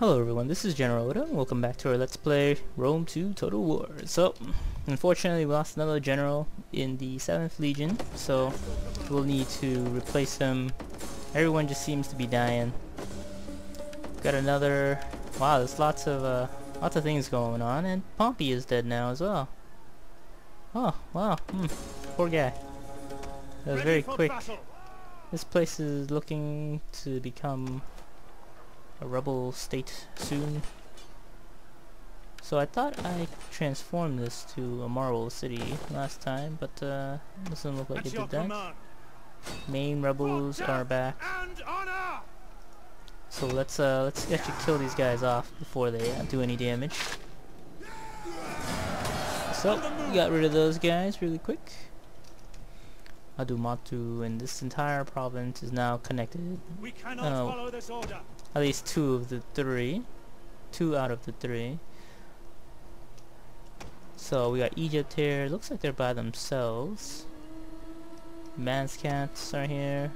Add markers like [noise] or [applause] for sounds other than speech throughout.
Hello everyone, this is General Oda, and welcome back to our Let's Play Rome 2 Total War. So, unfortunately we lost another general in the 7th Legion, so we'll need to replace him. Everyone just seems to be dying. Got another... Wow, there's lots of, uh, lots of things going on, and Pompey is dead now as well. Oh, wow, hmm, poor guy. That was very quick. This place is looking to become a rebel state soon. So I thought I transformed this to a marble city last time, but uh, doesn't look like it did that. Main rebels are back. So let's uh, let's actually kill these guys off before they uh, do any damage. So we got rid of those guys really quick. Adummatu and this entire province is now connected. We cannot Oh. follow this order. At least two of the three. Two out of the three. So we got Egypt here. Looks like they're by themselves. Manscats are here.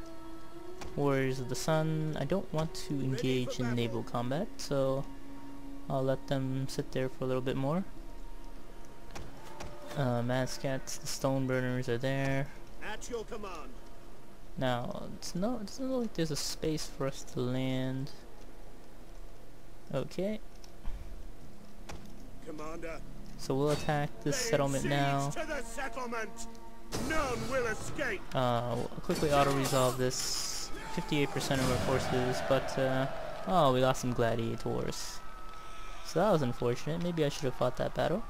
Warriors of the Sun. I don't want to engage in naval combat, so I'll let them sit there for a little bit more. Uh, Manscats, the stone burners are there. At your command. Now, it's no, it doesn't look like there's a space for us to land. Okay, Commander. so we'll attack this settlement now. Settlement. None will escape. Uh, we'll quickly auto-resolve this 58% of our forces, but, uh, oh, we lost some gladiators. So that was unfortunate. Maybe I should have fought that battle.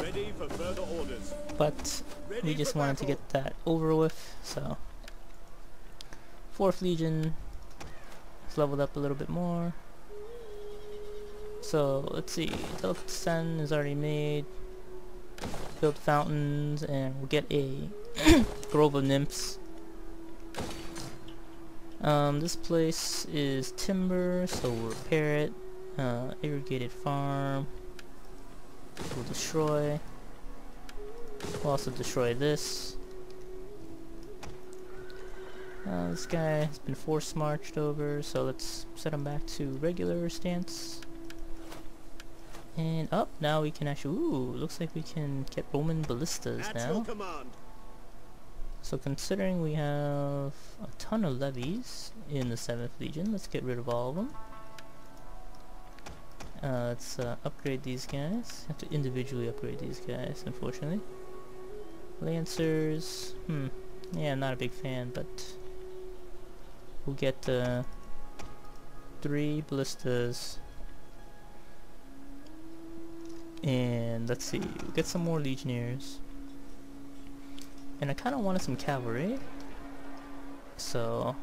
Ready for further orders. But Ready we just wanted to get that over with, so. 4th Legion is leveled up a little bit more. So, let's see. Delta Sun is already made. Build fountains, and we'll get a [coughs] Grove of Nymphs. Um, this place is timber, so we'll repair it. Uh, irrigated farm. We'll destroy. We'll also destroy this. Uh, this guy has been force marched over, so let's set him back to regular stance. And up, now we can actually, ooh, looks like we can get Roman ballistas At now. So considering we have a ton of levies in the 7th Legion, let's get rid of all of them. Uh, let's uh, upgrade these guys. Have to individually upgrade these guys, unfortunately. Lancers, hmm, yeah, I'm not a big fan, but we'll get uh, three ballistas. And let's see, we'll get some more legionnaires. And I kind of wanted some cavalry. So,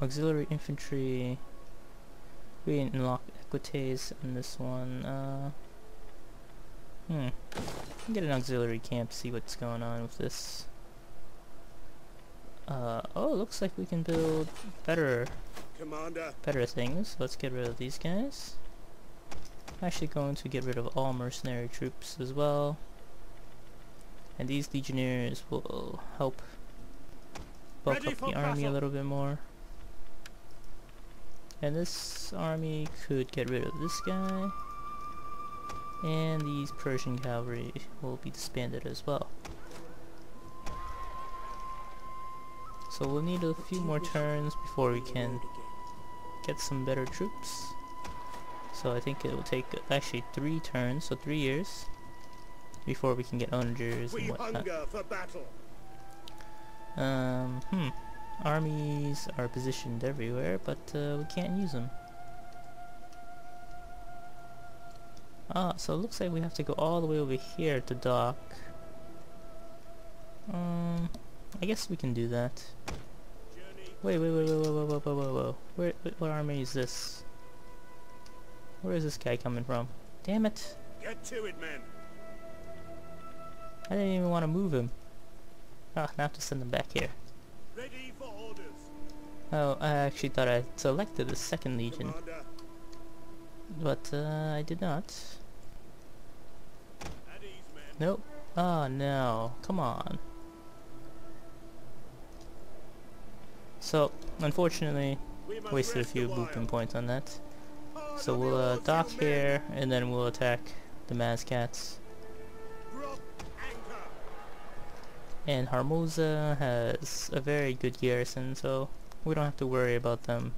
auxiliary infantry. We didn't unlock equites in this one. Uh, hmm. Get an auxiliary camp, see what's going on with this. Uh, oh, looks like we can build better, Commander. better things. Let's get rid of these guys. I'm actually going to get rid of all mercenary troops as well. And these legionnaires will help bulk Ready up the army a little bit more. And this army could get rid of this guy. And these Persian cavalry will be disbanded as well. So we'll need a few more turns before we can get some better troops. So I think it will take uh, actually three turns, so three years, before we can get onagers and whatnot. hunger for battle. Um, hmm. Armies are positioned everywhere, but uh, we can't use them. Ah, so it looks like we have to go all the way over here to dock. Um, I guess we can do that. Wait, wait, wait, wait, wait, wait, wait, wait, wait, wait. Where, wait, what army is this? Where is this guy coming from? Damn it! Get to it, men. I didn't even want to move him. Ah, now I have to send him back here. Ready for orders. Oh, I actually thought I selected the second legion, Commander. but uh, I did not. Ease. Nope. Oh no, come on. So, unfortunately, wasted a few while. looping points on that. So we'll uh, dock here, and then we'll attack the Mazcats. Drop. And Harmozia has a very good garrison, so we don't have to worry about them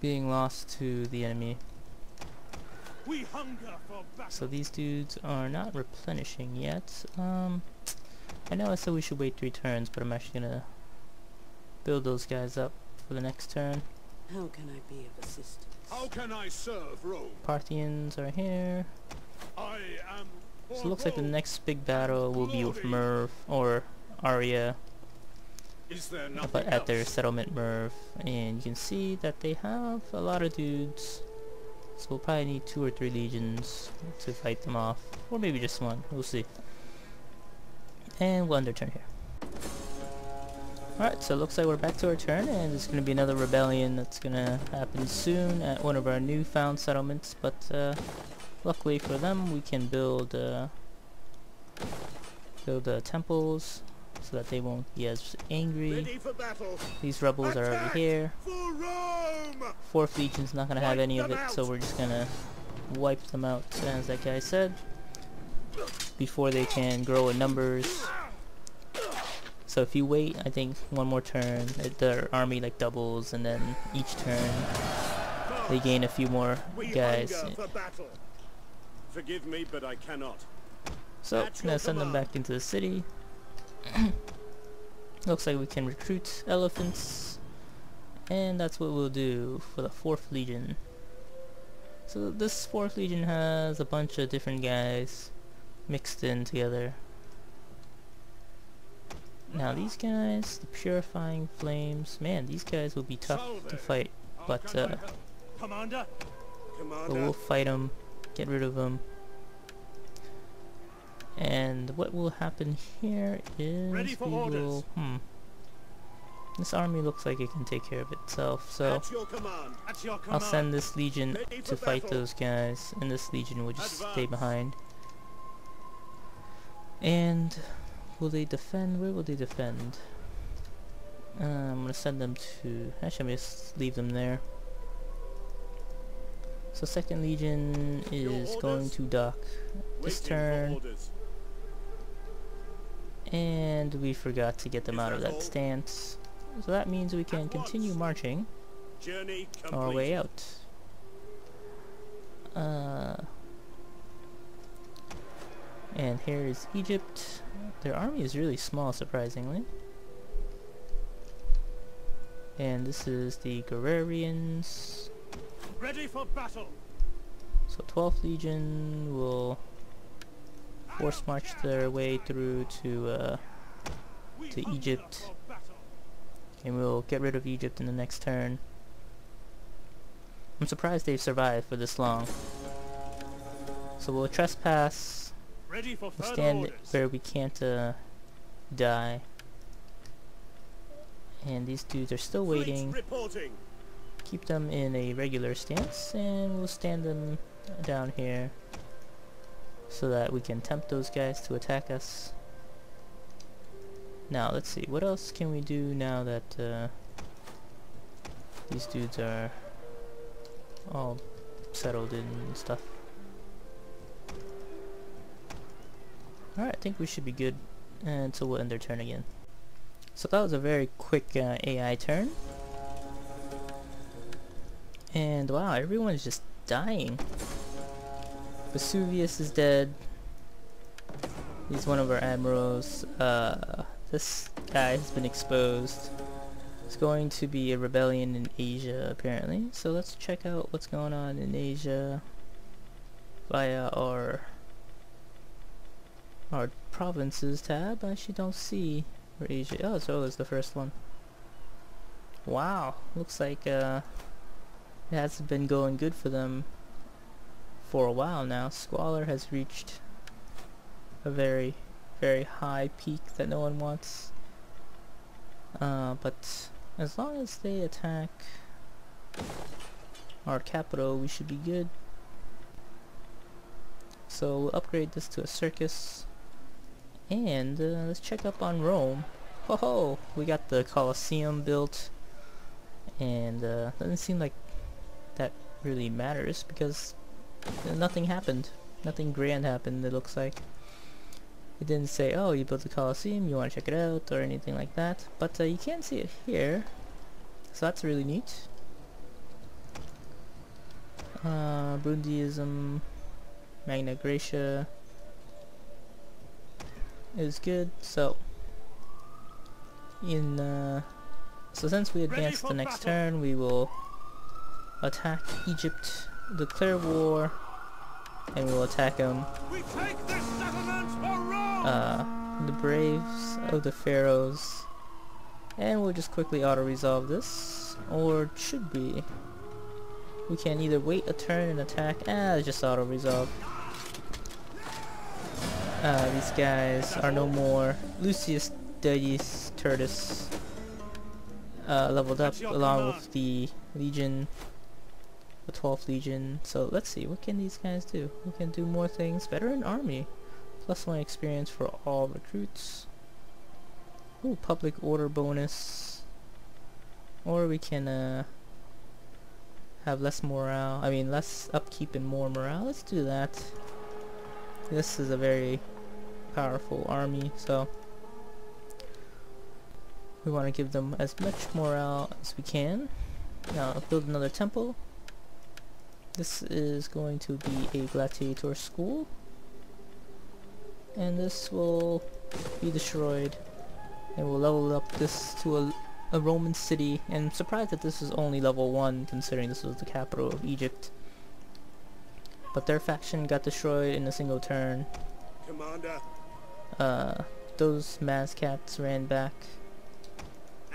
being lost to the enemy. We hunger for battle. So these dudes are not replenishing yet. Um, I know I said we should wait three turns, but I'm actually gonna build those guys up for the next turn. How can I be of assistance? How can I serve Rome? Parthians are here. I am. So it looks like the next big battle will be with Merv or Arya Is there up nothing at their settlement Merv. And you can see that they have a lot of dudes. So we'll probably need two or three legions to fight them off. Or maybe just one. We'll see. And we'll end our turn here. Alright, so it looks like we're back to our turn, and there's going to be another rebellion that's going to happen soon at one of our newfound settlements, but uh, luckily for them, we can build uh, build uh, temples so that they won't be as angry. Ready for battle. These rebels are Attack! already here. For Fourth Legion's not going to have any of it, them so we're just going to wipe them out, as that guy said, before they can grow in numbers. So if you wait, I think one more turn, it, their army like doubles, and then each turn they gain a few more guys. for. Forgive me, but I cannot. So At gonna send them back into the city. [clears throat] Looks like we can recruit elephants, and that's what we'll do for the fourth legion. So this fourth legion has a bunch of different guys mixed in together. Now these guys, the purifying flames, man, these guys will be tough to fight, but uh, help? Commander. but Commander. we'll fight them, get rid of them. And what will happen here is Ready for we orders. will, hmm. This army looks like it can take care of itself, so At your command. At your I'll send this legion to fight battle. those guys, and this legion will just stay behind. And will they defend? Where will they defend? Uh, I'm gonna send them to. Actually, I'm gonna just leave them there. So second legion is going to dock this turn, and we forgot to get them Is out of that that all? stance. So that means we can continue marching our way out. Uh, and here is Egypt. Their army is really small, surprisingly. And this is the Guerrerians. Ready for battle. So 12th Legion will force march their way through to, uh, to Egypt. and we'll get rid of Egypt in the next turn. I'm surprised they've survived for this long. So we'll trespass, stand where we can't uh, die. And these dudes are still waiting. reporting. Keep them in a regular stance and we'll stand them down here so that we can tempt those guys to attack us. Now let's see, what else can we do now that uh, these dudes are all settled in and stuff. Alright, I think we should be good until we'll end their turn again. So that was a very quick uh, AI turn. And wow, everyone is just dying. Vesuvius is dead. He's one of our admirals. Uh, this guy has been exposed. It's going to be a rebellion in Asia, apparently. So let's check out what's going on in Asia via our our provinces tab. I actually don't see where Asia. Oh, it's the first one. Wow, looks like uh, it hasn't been going good for them for a while now. Squalor has reached a very, very high peak that no one wants. Uh, but as long as they attack our capital, we should be good. So we'll upgrade this to a circus. And uh, let's check up on Rome. Ho ho! We got the Colosseum built. and uh, doesn't seem like that really matters because nothing happened. Nothing grand happened, it looks like. It didn't say, oh, you built the Colosseum, you want to check it out, or anything like that. But uh, you can see it here, so that's really neat. Uh, Magna Graecia is good, so in uh, so since we advance the next battle. turn, we will attack Egypt, declare war, and we will attack them. Uh, the Braves of the Pharaohs. And we'll just quickly auto-resolve this. Or should we? We can either wait a turn and attack. Ah, just auto-resolve. Uh, these guys are no more. Lucius Dies Tertius uh, leveled up along with the Legion the 12th Legion. So let's see, what can these guys do? We can do more things. Veteran Army. Plus one experience for all recruits. Ooh, public order bonus. Or we can uh, have less morale. I mean, less upkeep and more morale. Let's do that. This is a very powerful army, so we want to give them as much morale as we can. Now, build another temple. This is going to be a gladiator school. And this will be destroyed. And we'll level up this to a, a Roman city. And I'm surprised that this is only level 1 considering this was the capital of Egypt. But their faction got destroyed in a single turn. Commander. Uh, those Mazcats ran back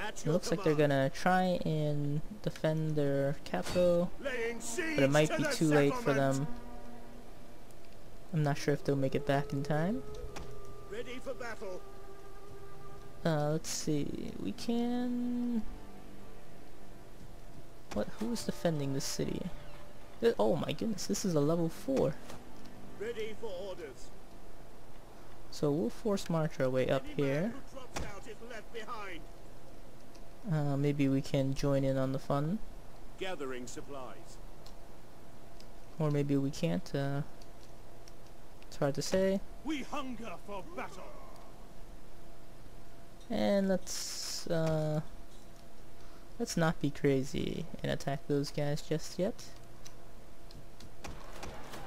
it looks like they're gonna try and defend their capital, but it might be too late for them. I'm not sure if they'll make it back in time. Ready for battle. Uh, let's see. We can. What? Who is defending this city? Oh my goodness! This is a level four. Ready for orders. So we'll force march our way up here. Uh, maybe we can join in on the fun. Gathering supplies. Or maybe we can't. Uh, it's hard to say. We hunger for battle. And let's uh, let's not be crazy and attack those guys just yet.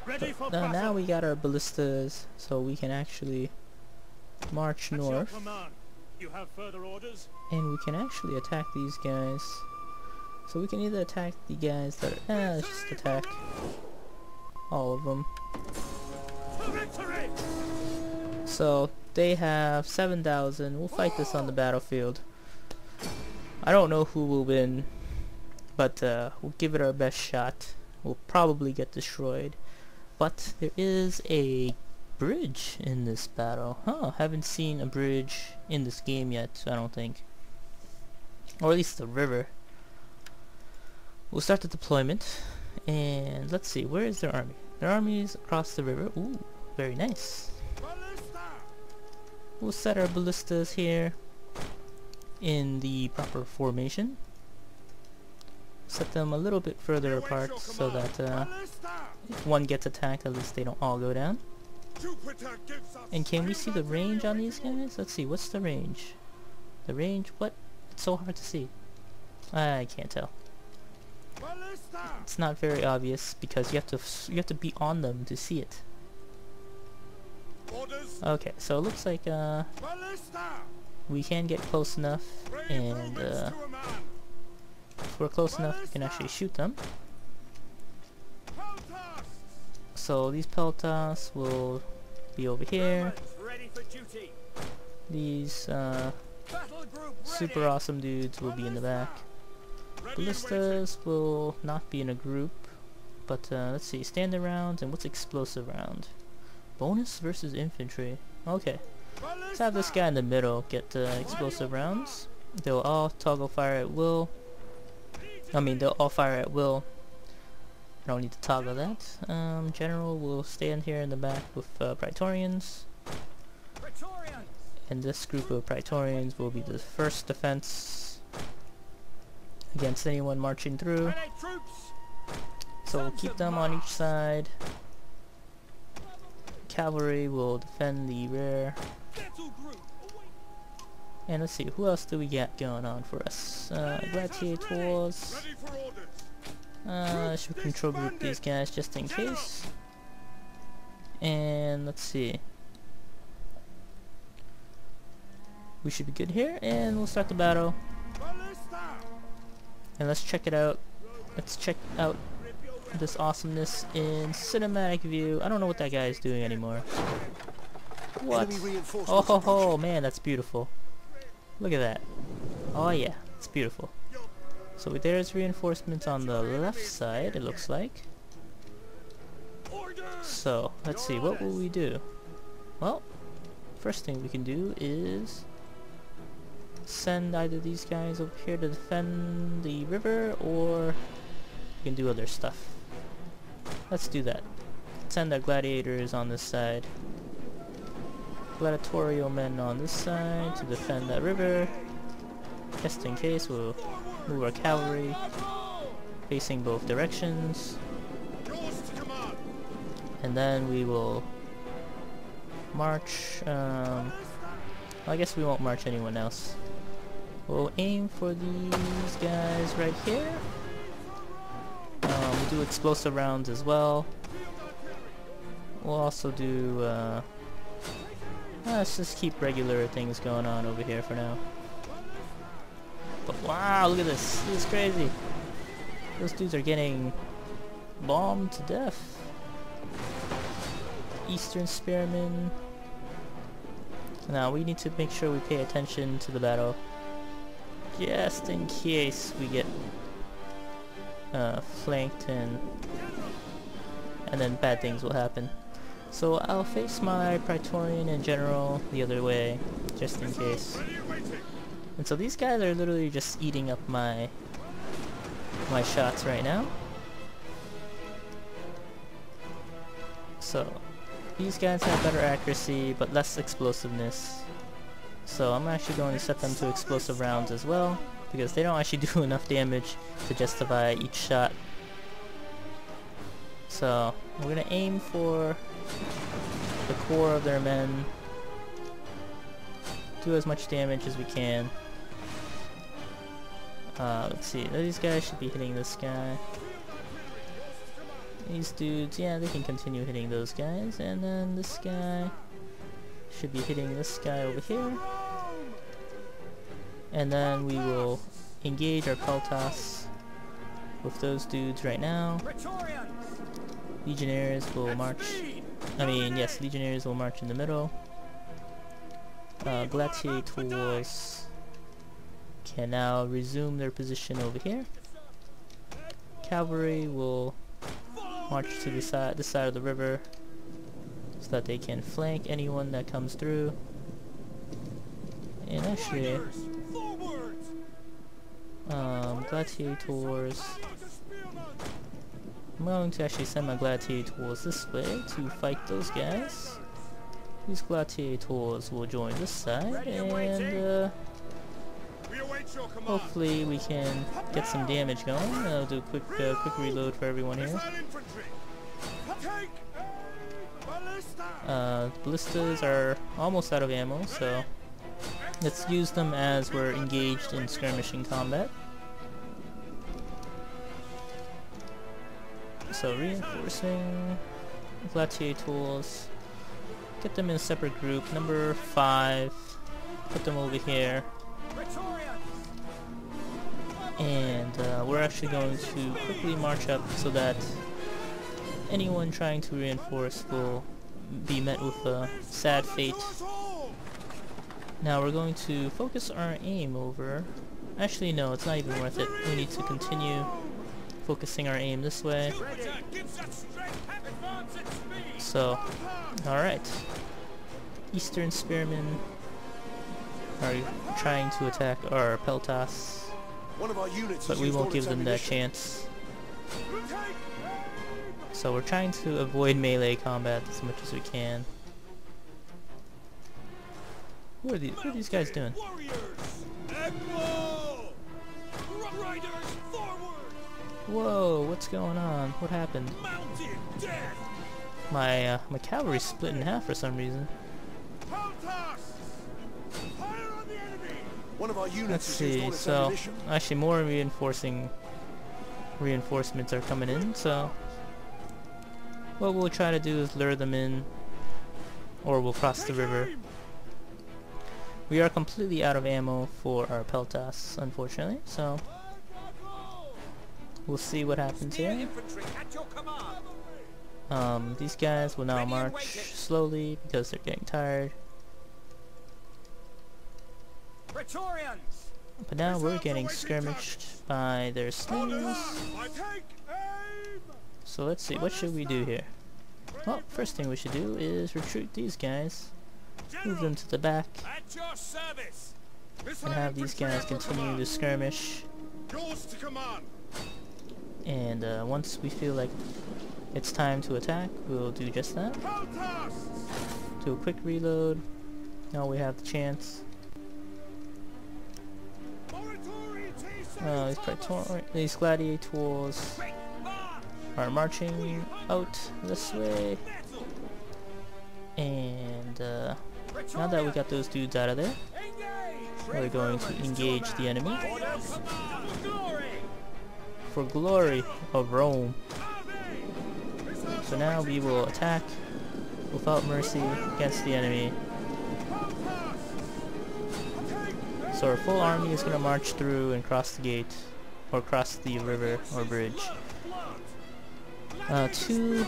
But, uh, now we got our ballistas, so we can actually march At north. You have further orders? And we can actually attack these guys. So we can either attack the guys that are, eh, let's just attack all of them. So they have 7,000. We'll fight this on the battlefield. I don't know who will win, but uh, we'll give it our best shot. We'll probably get destroyed. But there is a bridge in this battle. Huh, haven't seen a bridge in this game yet, so I don't think. Or at least the river. We'll start the deployment. And let's see, where is their army? Their army is across the river. Ooh, very nice. We'll set our ballistas here in the proper formation. Set them a little bit further apart so that uh, if one gets attacked, at least they don't all go down. And can we see the range on these guys? Let's see, what's the range? The range, what? It's so hard to see. I can't tell. It's not very obvious because you have to you have to be on them to see it. Okay, so it looks like uh, we can get close enough, and uh, if we're close enough, we can actually shoot them. So these Peltas will be over here. These uh, super awesome dudes will be in the back. Ballistas will not be in a group. But uh, let's see, standard rounds and what's explosive round? Bonus versus infantry. Okay. Let's have this guy in the middle get uh, explosive rounds. They'll all toggle fire at will. I mean, they'll all fire at will I don't need to toggle that. Um, General will stand here in the back with uh, Praetorians. Praetorians. And this group of Praetorians will be the first defense against anyone marching through. So we'll keep them on each side. Cavalry will defend the rear. Battle group! Await And let's see, who else do we got going on for us? Uh, gladiators. Uh, should control group these guys just in case. And let's see. We should be good here, and we'll start the battle. And let's check it out. Let's check out Rip your weapons! this awesomeness in cinematic view. I don't know what that guy is doing anymore. What? Oh ho ho, man, that's beautiful. Look at that. Oh yeah, it's beautiful. So there's reinforcements on the left side, it looks like. So, let's see, what will we do? Well, first thing we can do is send either these guys over here to defend the river, or we can do other stuff. Let's do that. Send our gladiators on this side. Gladiatorial men on this side to defend that river. Just in case, we'll move our cavalry facing both directions. And then we will march um, I guess we won't march anyone else we'll aim for these guys right here um, we'll do explosive rounds as well we'll also do uh, let's just keep regular things going on over here for now but wow look at this this is crazy those dudes are getting bombed to death Eastern Spearmen. Now we need to make sure we pay attention to the battle. Just in case we get uh, flanked and and then bad things will happen. So I'll face my Praetorian and General the other way, just in case. And so these guys are literally just eating up my my shots right now. So these guys have better accuracy but less explosiveness. So I'm actually going to set them to explosive rounds as well because they don't actually [laughs] do enough damage to justify each shot. So we're going to aim for the core of their men. Do as much damage as we can. Uh, let's see, these guys should be hitting this guy. These dudes, yeah, they can continue hitting those guys, and then this guy should be hitting this guy over here. And then we will engage our Peltas with those dudes right now. Legionnaires will march! I mean, yes, legionaries will march in the middle. Uh, Gladiators can now resume their position over here. Cavalry will march to the side, this side of the river so that they can flank anyone that comes through. And actually, um, gladiators, I'm going to actually send my gladiators this way to fight those guys. These gladiators will join this side and uh, hopefully we can get some damage going. I'll do a quick, uh, quick reload for everyone here. Uh, ballistas are almost out of ammo, so let's use them as we're engaged in skirmishing combat. So reinforcing gladiators, get them in a separate group. Number five, put them over here, and uh, we're actually going to quickly march up so that anyone trying to reinforce will be met with a sad fate. Now we're going to focus our aim over... Actually no, it's not even worth it. We need to continue focusing our aim this way. Attack gives us strength! Advance at speed! So, alright. Eastern Spearmen are trying to attack our Peltas, One of our units but we won't give them that chance. So we're trying to avoid melee combat as much as we can. Who are these, what are these guys doing? Warriors! Echo! Riders! Whoa, what's going on? What happened? My uh, my cavalry split in half for some reason. Peltas! Fire on the enemy! One of our Let's units has used see. So actually, more reinforcing reinforcements are coming in. So what we'll try to do is lure them in, or we'll cross the river. We are completely out of ammo for our peltas, unfortunately. So we'll see what happens here. infantry at your command. Um, these guys will now march slowly because they're getting tired. But now we're getting skirmished by their slings. I take aim! So let's see, what should we do here? Well, first thing we should do is recruit these guys, move them to the back, At your service! and have these guys continue to skirmish. Yours to command! And uh, once we feel like it's time to attack, we'll do just that. Do a quick reload. Now we have the chance. Uh, these, praetor- these gladiators are marching out this way. And uh, now that we got those dudes out of there, we're going to engage the enemy for glory of Rome. So now we will attack without mercy against the enemy. So our full army is going to march through and cross the gate, or cross the river or bridge. Uh, two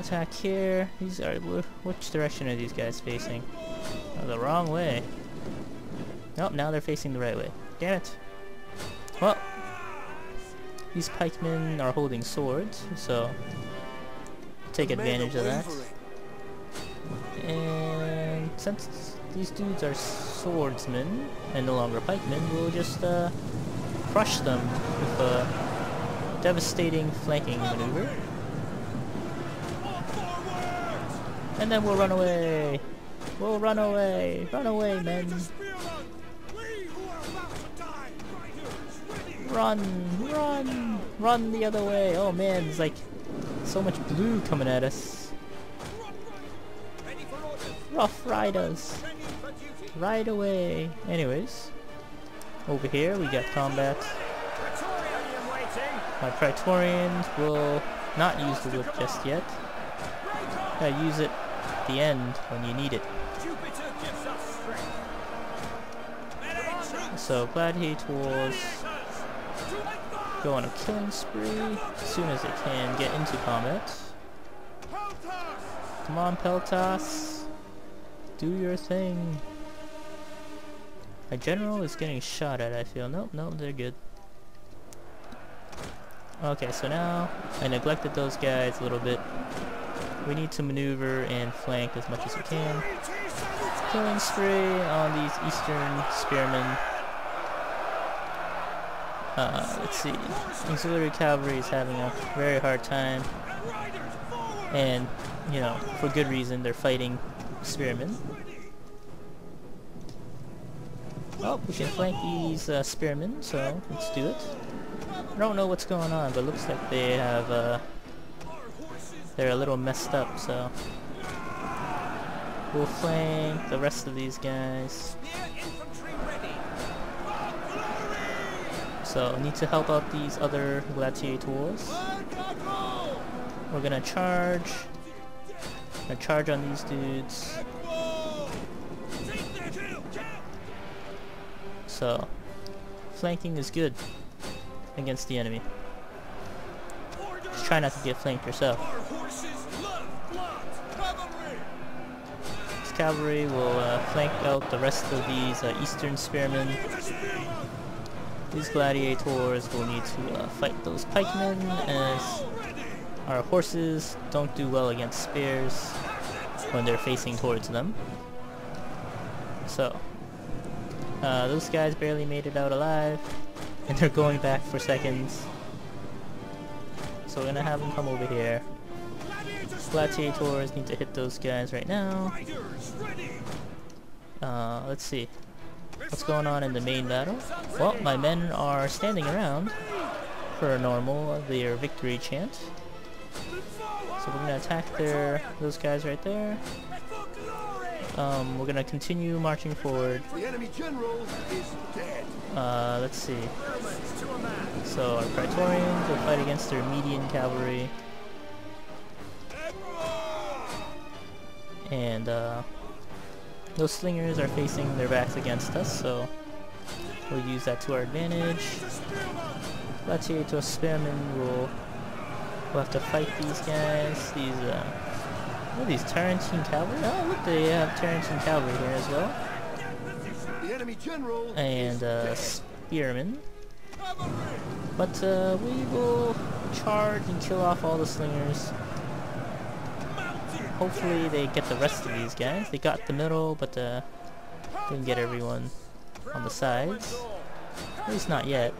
attack here. These are which direction are these guys facing? Oh, the wrong way. Nope, now they're facing the right way. Damn it. Well, these pikemen are holding swords, so take The men are advantage of that. And since these dudes are swordsmen and no longer pikemen, we'll just uh, crush them with a devastating flanking maneuver. And then we'll run away. We'll run away. Run away, men. Run, run, run the other way. Oh man, there's like so much blue coming at us. Rough Riders. Right away. Anyways, over here we got combat. My Praetorians will not use the whip just yet. Gotta use it at the end when you need it. So, gives us strength! Go on a killing spree as soon as they can get into combat. Come on, Peltas. Do your thing. My general is getting shot at, I feel. Nope, nope, they're good. Okay, so now I neglected those guys a little bit. We need to maneuver and flank as much as we can. Killing spree on these eastern spearmen. Uh, let's see. Auxiliary cavalry is having a very hard time. And, you know, for good reason, they're fighting spearmen. Oh, we can flank these uh, spearmen, so let's do it. I don't know what's going on, but looks like they have, uh, they're a little messed up, so. We'll flank the rest of these guys. So, need to help out these other gladiators. We're gonna charge. Gonna charge on these dudes. So, flanking is good against the enemy. Just try not to get flanked yourself. This cavalry will uh, flank out the rest of these uh, eastern spearmen. These gladiators will need to uh, fight those pikemen as our horses don't do well against spears when they're facing towards them. So, uh, those guys barely made it out alive, and they're going back for seconds. So we're gonna have them come over here. Gladiators need to hit those guys right now. Uh, let's see. What's going on in the main battle? Well, my men are standing around per normal, their victory chant. So we're gonna attack their those guys right there. Um, we're gonna continue marching forward. The enemy general is dead. Uh, let's see. So our Praetorians will fight against their median cavalry. And uh, those slingers are facing their backs against us, so we'll use that to our advantage. Gladiator Spearmen will we'll have to fight these guys. These uh, what are these Tarentine cavalry? Oh look, they have Tarentine cavalry here as well. The enemy general And uh, dead. spearmen. But uh, we will charge and kill off all the slingers. Hopefully they get the rest of these guys. They got the middle, but uh, didn't get everyone on the sides. At least not yet.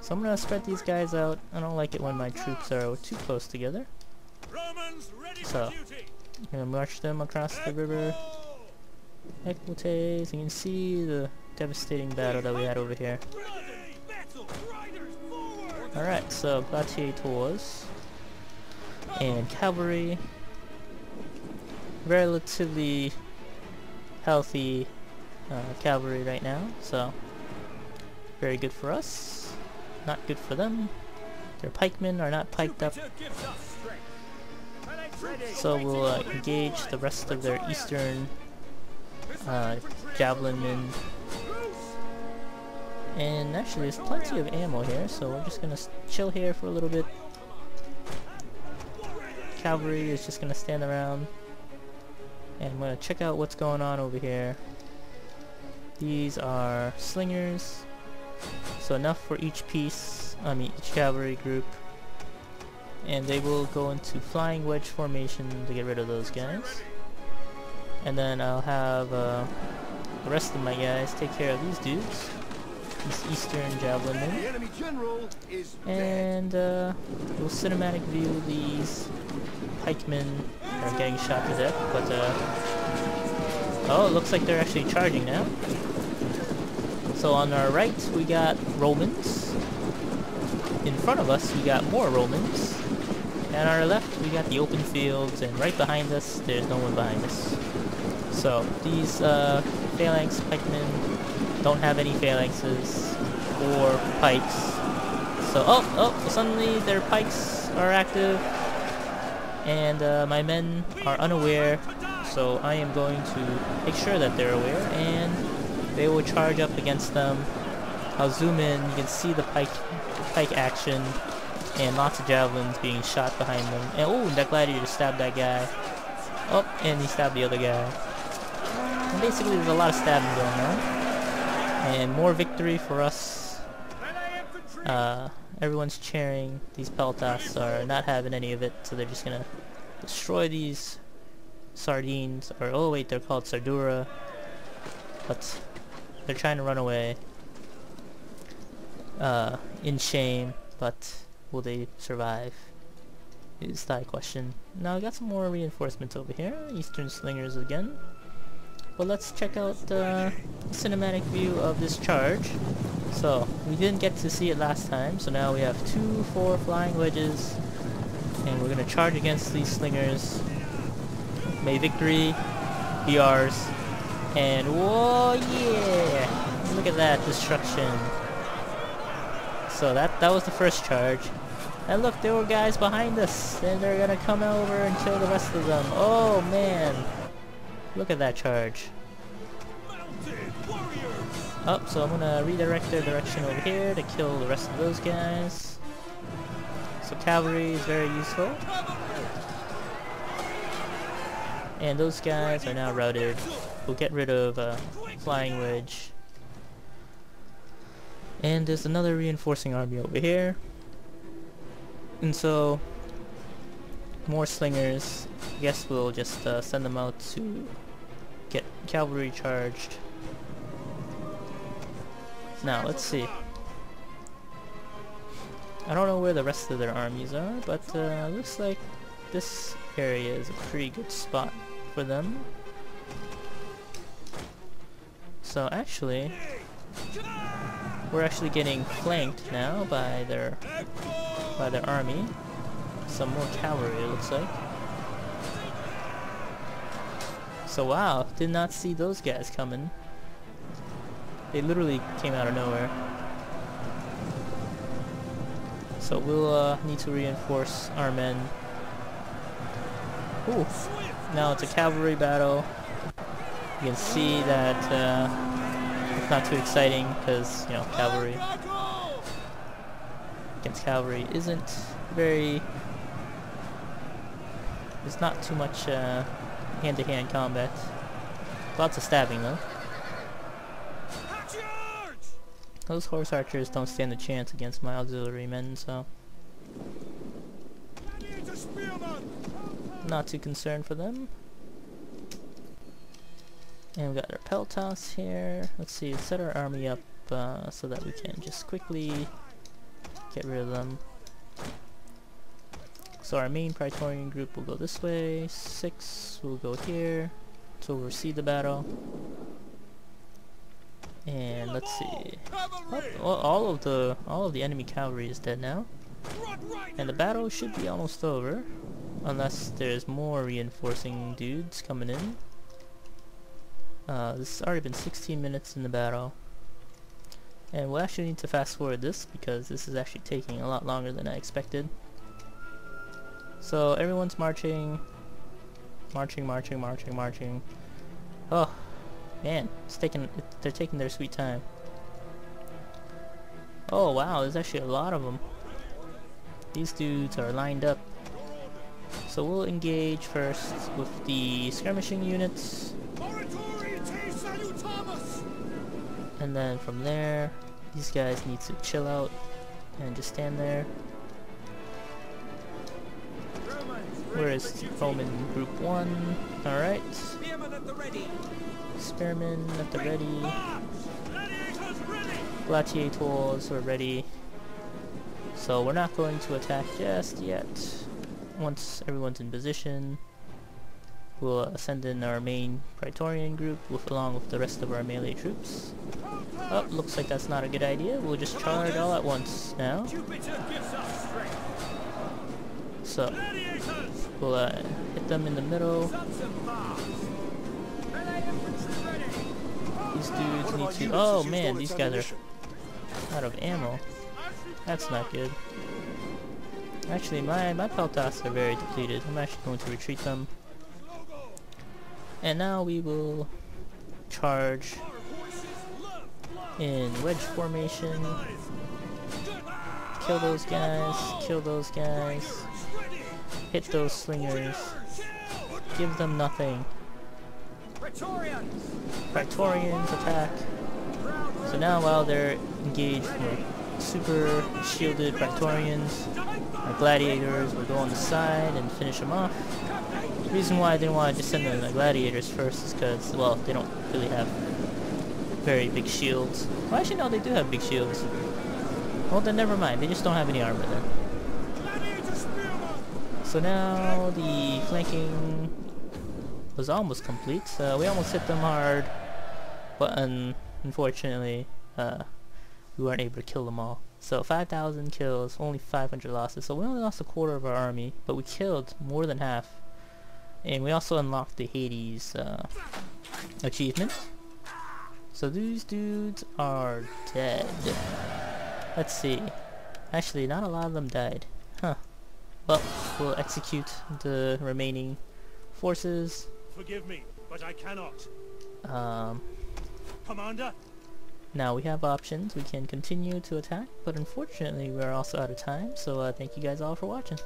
So I'm gonna spread these guys out. I don't like it when my troops are too close together. So. I'm gonna march them across the river. Equites, you can see the devastating battle that we had over here. Ready. Battle. Riders forward. Alright, so gladiators and cavalry. Relatively healthy uh, cavalry right now, so very good for us. Not good for them. Their pikemen are not piked up, so we'll uh, engage the rest of their eastern uh. And actually, there's plenty of ammo here, so we're just gonna chill here for a little bit. Cavalry is just gonna stand around, and I'm gonna check out what's going on over here. These are slingers, so enough for each piece, I mean each cavalry group. And they will go into flying wedge formation to get rid of those guys. And then I'll have uh, the rest of my guys take care of these dudes. These eastern javelin men. The enemy general is dead. And uh, we'll cinematic view these pikemen are getting shot to death, but uh, oh, it looks like they're actually charging now. So on our right we got Romans. In front of us we got more Romans. And on our left we got the open fields, and right behind us there's no one behind us. So these uh, phalanx pikemen don't have any phalanxes or pikes. So, oh, oh, suddenly their pikes are active, and uh, my men are unaware, so I am going to make sure that they're aware, and they will charge up against them. I'll zoom in, you can see the pike, pike action, and lots of javelins being shot behind them. And oh, that gladiator stabbed that guy. Oh, and he stabbed the other guy. And basically, there's a lot of stabbing going on. And more victory for us. Uh, everyone's cheering. These Peltas are not having any of it, so they're just gonna destroy these sardines. Or, oh wait, they're called Sardura. But they're trying to run away. Uh, in shame, but will they survive? Is that a question. Now I got some more reinforcements over here. Eastern Slingers again. But let's check out the cinematic view of this charge. So, we didn't get to see it last time, so now we have two, four flying wedges, and we're gonna charge against these slingers. May victory be ours. And whoa, yeah! Look at that destruction. So that that was the first charge. And look, there were guys behind us, and they're gonna come over and kill the rest of them. Oh man! Look at that charge. Up, so I'm gonna redirect their direction over here to kill the rest of those guys. So cavalry is very useful. And those guys are now routed. We'll get rid of uh, Flying Wedge. And there's another reinforcing army over here. And so, more slingers. I guess we'll just uh, send them out to get cavalry charged. Now, let's see. I don't know where the rest of their armies are, but uh, looks like this area is a pretty good spot for them. So actually, we're actually getting flanked now by their by their army. Some more cavalry, it looks like. So wow, did not see those guys coming. They literally came out of nowhere. So we'll uh, need to reinforce our men. Ooh, now it's a cavalry battle. You can see that uh, it's not too exciting because, you know, cavalry against cavalry isn't very... There's not too much uh, hand-to-hand -hand combat. Lots of stabbing though. Those horse archers don't stand a chance against my auxiliary men, so... Not too concerned for them. And we've got our Peltas here. Let's see, set our army up uh, so that we can just quickly get rid of them. So our main Praetorian group will go this way, six will go here to oversee the battle. And let's see. Oh, all of the all of the enemy cavalry is dead now. And the battle should be almost over. Unless there's more reinforcing dudes coming in. Uh, this has already been 16 minutes in the battle. And we'll actually need to fast forward this because this is actually taking a lot longer than I expected. So everyone's marching, marching, marching, marching, marching. Oh, man, it's taking, it, they're taking their sweet time. Oh wow, there's actually a lot of them. These dudes are lined up. So we'll engage first with the skirmishing units. And then from there, these guys need to chill out and just stand there. Where is Roman Group 1? Alright. Spearmen at the ready. Gladiators are ready. So we're not going to attack just yet. Once everyone's in position, we'll send in our main Praetorian group with, along with the rest of our melee troops. Oh, looks like that's not a good idea. We'll just charge all at once now. So, we'll uh, hit them in the middle. These dudes need to... Oh man, these guys are out of ammo. That's not good. Actually, my, my Peltas are very depleted. I'm actually going to retreat them. And now we will charge in wedge formation. Kill those guys, kill those guys. Hit those slingers. Give them nothing. Praetorians attack. So now while they're engaged with super shielded Praetorians, our gladiators will go on the side and finish them off. The reason why I didn't want to just send them the gladiators first is because, well, they don't really have very big shields. Well, actually, no, they do have big shields. Well, then never mind. They just don't have any armor then. So now the flanking was almost complete. Uh, we almost hit them hard, but un unfortunately, uh, we weren't able to kill them all. So 5,000 kills, only 500 losses. So we only lost a quarter of our army, but we killed more than half. And we also unlocked the Hades uh, achievement. So these dudes are dead. Let's see. Actually, not a lot of them died. Huh. Well, we'll execute the remaining forces. Forgive me, but I cannot. Um, Commander? now we have options. We can continue to attack, but unfortunately we're also out of time. So uh, thank you guys all for watching.